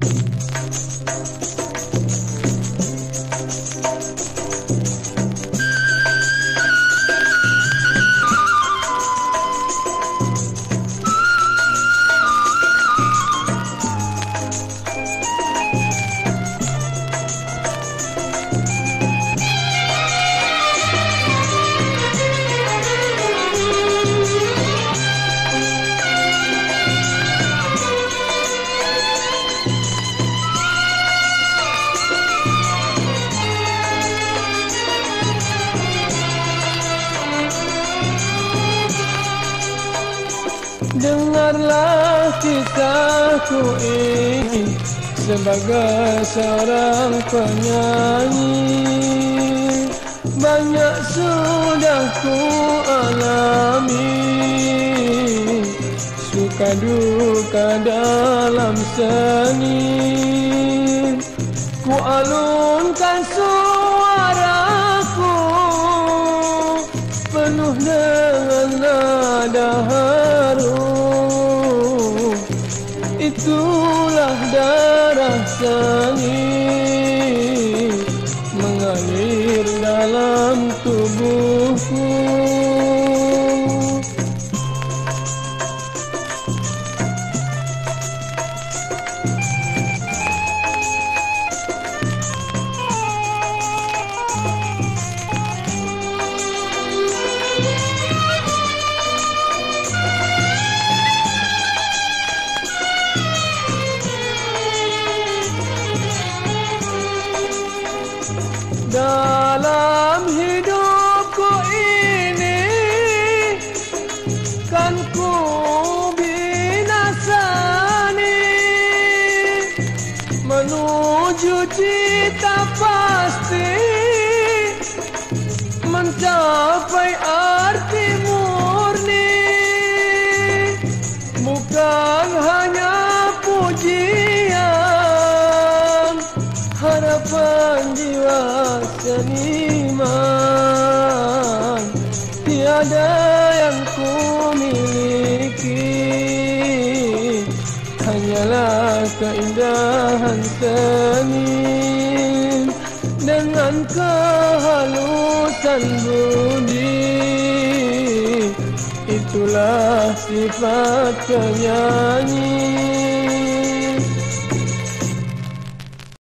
Música Dengarlah kisahku ini Sebagai seorang penyanyi. Banyak sudah ku alami. Suka duka dalam seni. Ku alunkan suaraku Penuh dengan nada itulah darah seni mengalir dalam tubuhku Dalam hidupku ini Kan ku binasani. Menuju cita pasti Mencapai seniman. Tiada yang ku miliki. Hanyalah keindahan seni Dengan kehalusan budi. Itulah sifat penyanyi